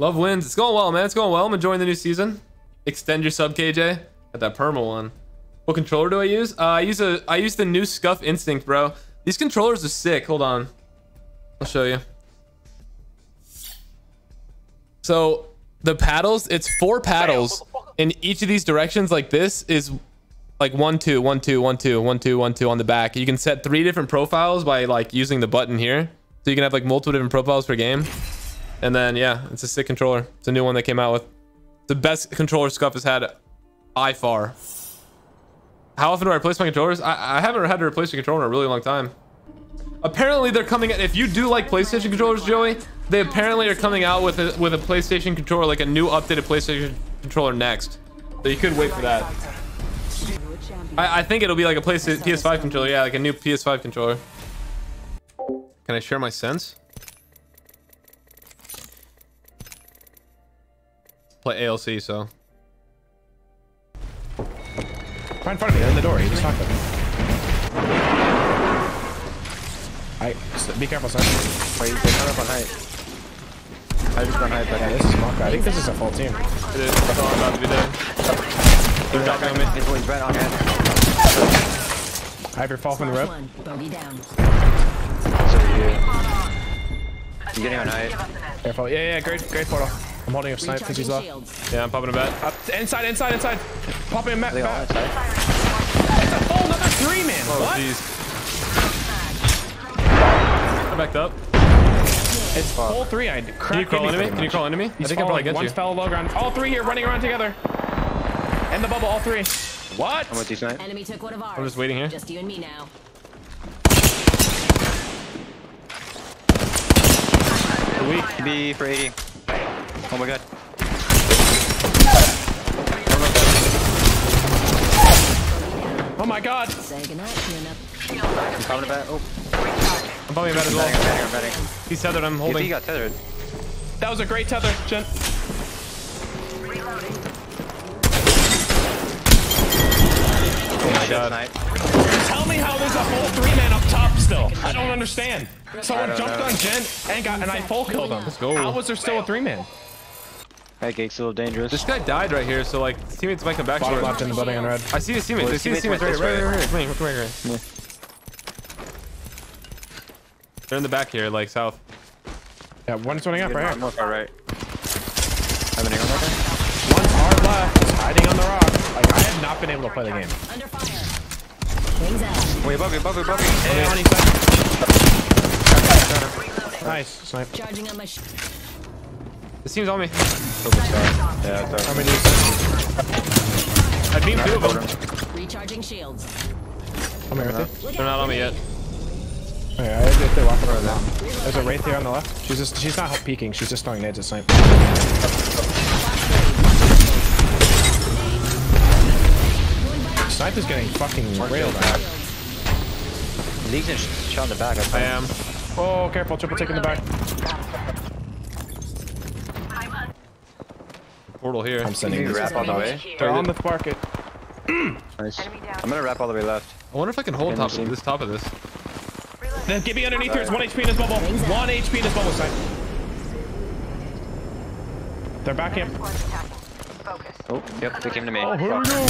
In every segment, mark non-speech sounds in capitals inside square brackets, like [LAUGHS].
Love wins. It's going well, man. It's going well. I'm enjoying the new season. Extend your sub, KJ. Got that perma one. What controller do I use? Uh, I use a I use the new Scuff Instinct, bro. These controllers are sick. Hold on. I'll show you. So the paddles, it's four paddles in each of these directions like this is like one, two, one, two, one, two, one, two, one, two on the back. You can set three different profiles by like using the button here. So you can have like multiple different profiles per game. And then, yeah, it's a sick controller. It's a new one they came out with. The best controller Scuff has had by far. How often do I replace my controllers? I, I haven't had to replace a controller in a really long time. Apparently they're coming if you do like PlayStation controllers, Joey, they apparently are coming out with a, with a PlayStation controller, like a new updated PlayStation controller next. So you could wait for that. I, I think it'll be like a PlayStation PS5 controller. Yeah, like a new PS5 controller. Can I share my sense? Play ALC, so. Right in front of me, in the door. He just knocked at me. I be careful, son. Wait, they come up on height. I just gone height, but Yeah, this is Monka. I think this is a full team. It is. It's all about to be dead. They're not coming. He's going right on head. I have your fall from the rope. One, bogey down. So you. I'm getting on height. Careful. Yeah, yeah, great, great portal. I'm holding a snipe because he's Recharging Yeah, I'm popping a bet. Up, inside, inside, inside. Popping a map. They all It's a full another three, man. Oh, what? jeez. I backed up. It's full three. I Can you cracked crawl me into me? pretty Can you crawl into me? I He's think I probably falling. get One you. fell low ground. All three here running around together. In the bubble, all three. What? I'm with you, snipe. Enemy took one of ours. I'm just waiting here. Just you and me now. Weak. B for 80. Oh my god. Oh my god. Say goodnight, clean up. I'm coming to bat. Oh, I'm probably a bet as well. I'm betting, I'm betting. He's tethered. I'm You think he got tethered? That was a great tether, Jen. Oh my god. Tell me how there's a full three man up top still. I don't understand. Someone don't jumped know. on Jen and got and I full killed him. Let's go. How was there still a three man? That gate's a little dangerous. This guy died right here, so like his teammates might come back Bottom left in the building on red. I see his teammates. Well, I see his his teammates teammates right here. Right went here. this Right here. Come. Come here. They're in the back here, like south. Yeah, one's running up Good, right I'm here. more far right. Have an arrow right there? One's hard left, hiding on the rock. Like I have not been able to play the game. Under fire. Wings out. Wait, above you, above you, above you. Yeah, on. Nice, snipe. Charging on my sh This team's on me. Yeah, it's How over. many I beamed two of them. recharging shields. Come here, Wraith. Look They're not on me yet. Oh, okay, I if they walk over them. There's a Wraith here on the left. She's just she's not peeking, she's just throwing nades at snipe. Snipe is getting fucking railed at. League's in sh- shot in the back. I I am. Oh, careful, Triple Take in the back. Portal here. I'm sending you this. wrap all the way? They're on the market. [CLEARS THROAT] Nice. I'm gonna wrap all the way left. I wonder if I can hold top of this top of this. Then get me underneath here. It's 1 HP in this bubble. 1 HP in this bubble, snipe. They're back in. Oh, yep, they came to me. Oh, here we go.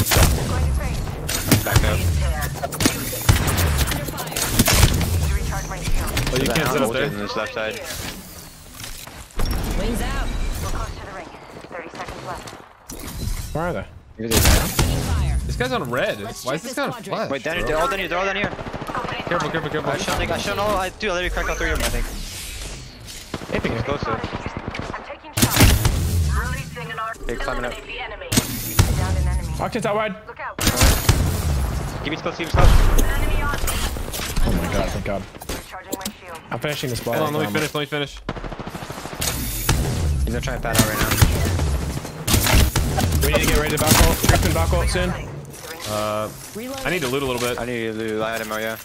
Back up. Oh, you can't hound sit up there. in this left side. Wings out. Where are they? Maybe they're down. Taking fire. This guy's on red. Let's Why is this this guy on quadrant. flash? Wait, down here. bro? They're all down here. They're all down here. Careful, careful, careful. I shot, I shot all. I, dude, I literally cracked all three of them, I think. Aping It's it. close to. Okay, climbing up. Octane's out wide. Give me close, give me close. Oh my god, thank god. I'm finishing this ball. Hold on, let me finish, let me finish. He's gonna try and pad out right now. We need to get ready to back ult. Griffin back ult soon. Uh, I need to loot a little bit. I need to do light ammo, yeah.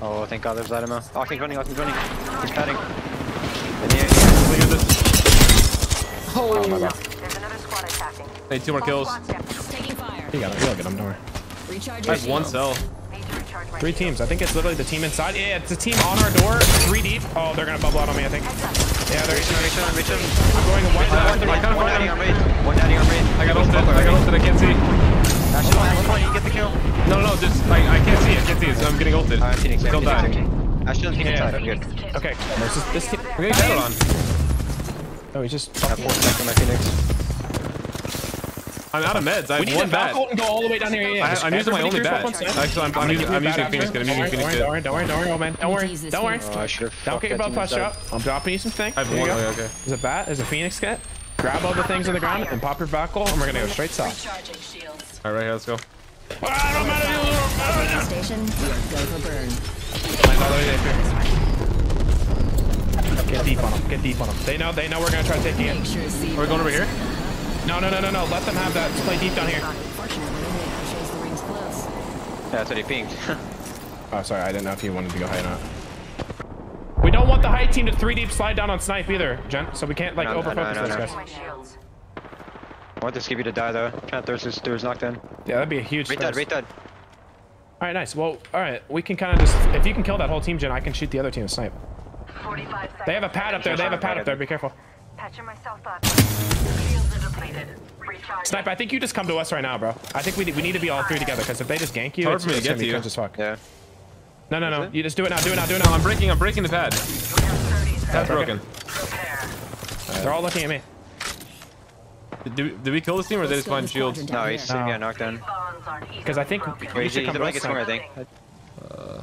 Oh, thank god there's light ammo. Octane's running, Octane's running. He's padding. And he, Look at this. Oh my god. I need two more kills. Taking fire. You got it. You'll get him, don't worry. Recharging I have one cell. Three teams. I think it's literally the team inside. Yeah, it's a team on our door. Three deep. Oh, they're gonna bubble out on me. I think. Yeah, they're. Reach him, reach him, reach him. I'm going white. I left. kinda One find daddy him. on raid. One daddy on raid. I got ulted. I got ulted. I can't see. Actually, one, one point, you get the kill. No, no, just I, I can't see. I can't see. So I'm getting ulted. Alright, Phoenix, Don't die. okay. Ashton and Phoenix Yeah. I'm good. Okay. This, is, this team. I'm getting shadowed on. Oh, he's just. I have four seconds on my Phoenix. I'm out of meds. I We have need one to bat. back out and go all the way down here. Yeah, I, I'm using my only bat. up one side. Actually, I'm, I'm, gonna using, give I'm using Phoenix after. kit. I'm using Don't Phoenix worry, don't worry, don't worry, don't worry, old man. Don't worry, don't worry. Oh, I should have Don't get your butt flushed up. I'm dropping you some thing. I have one. Okay, okay. There's a bat. There's a phoenix kit. Grab all the things on the ground and pop your backle, and we're gonna go straight south. Recharging shields. All right, right here, let's go. I'm out of I'm out of. Station. We are go for burn. All the way there, too. Get deep on them. Get deep on them. They know. They know we're gonna try to take you in. Are we going over here? No, no, no, no, no. Let them have that. Let's play deep down here. Fortunately, it shows the rings close. Yeah, that's what he pinged. [LAUGHS] Oh, sorry. I didn't know if you wanted to go high or not. We don't want the high team to three deep slide down on snipe either, Gent. So we can't like No, no, over focus no, no, those no. guys. I want this Skippy to die though. Trying to throw his doors knocked in. Yeah, that'd be a huge. Wraith dead, first. Wraith dead. All right, nice. Well, all right. We can kind of just if you can kill that whole team, Jen, I can shoot the other team with snipe. 45 seconds. They have a pad up there. They have a pad up there. Be careful. Patching myself up. Shields are. Recharge. Snipe, I think you just come to us right now, bro. I think we, we need to be all three together because if they just gank you, hard it's, for me to it's get gonna be to you. cringe as fuck. Yeah. No, no, no. You just do it now. Do it now. Do it now. I'm breaking. I'm breaking the pad. Pad's broken. They're all looking at me. Did, did we kill this team or did they just find shields? No, he's No. sitting yeah, knocked in. Bonds aren't easily Because I think broken. Wait, he's, should he's come a to us. somewhere, I Snipe. think. Uh,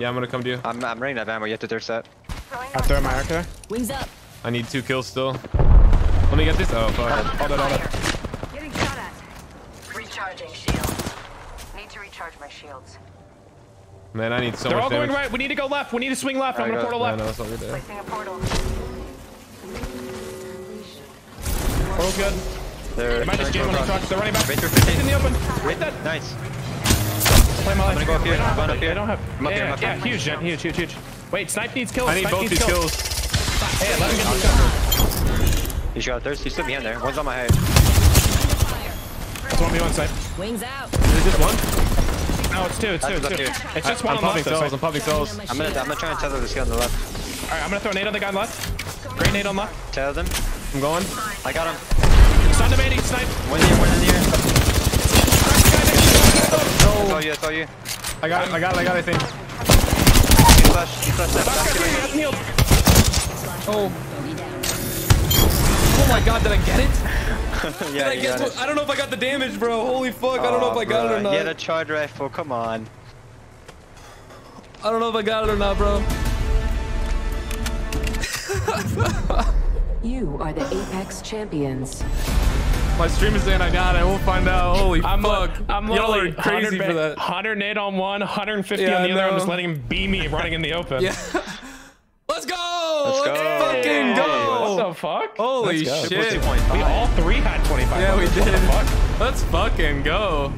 yeah, I'm gonna come to you. I'm, I'm running that ammo. You have to thirst that. I'm throwing my arc there. Wings up. I need two kills still. Let me get this. Oh fuck. All that, all that. Getting shot at. Recharging shields. Need to recharge my shields. Man, I need so They're much all going damage. right. We need to go left. We need to swing left. I'm gonna Alright, portal left. no, that's not. Placing a portal. Portal's good. They're They might just jam on the truck. They're running back. Right through It's in the open. Right that. Nice. Play my life. gonna go up here. They don't I'm going have- up here. They don't have. I'm up here, Yeah, I'm up yeah, here. huge, Jen. Huge, huge, huge. Wait, snipe needs kills. I need Snipe both these kills. Hey, let him get the kill. He shot thirst. He's still behind there. One's on my head. It's one v one snipe. Wings out. Is it just one? No, it's two. It's two. It's two. It's just I'm one on the popping left. though, cells. snipe. I'm popping cells. I'm gonna, I'm gonna try and tether this guy on the left. All right, I'm gonna throw a nade on the guy on the left. Great nade on left. Tether them. I'm going. I got him. Stun to 80. Snipe. One in the air, one in the air. That's all No. you, that's all you. I got it. I got it. I got it. I think. He flashed, he flashed that. Back Back up to here. me. Hasn't healed. Oh. Bogey down. Oh my god, did I get it? [LAUGHS] yeah, Did I get got to, it. I don't know if I got the damage, bro. Holy fuck. I don't know oh, if Aw, I got it or not. He had a charge rifle. Come on. I don't know if I got it or not, bro. You are the Apex champions. My stream is saying I got it. We'll find out. Holy I'm, fuck. I'm Y'all literally are crazy for that. 100 nade on one, 150 Yeah, on the other. I'm just letting him beam me running in the open. [LAUGHS] Yeah. The fuck? Holy shit. We all three had 25. Yeah, we did. fuck? Let's fucking go.